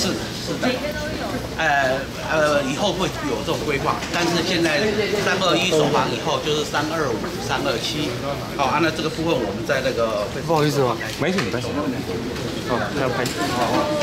是是的。呃呃，以后会有这种规划，但是现在三二一手房以后就是三二五、三二七。好，按照这个部分，我们在那个不好意思吗？没事，没事。还要拍。好。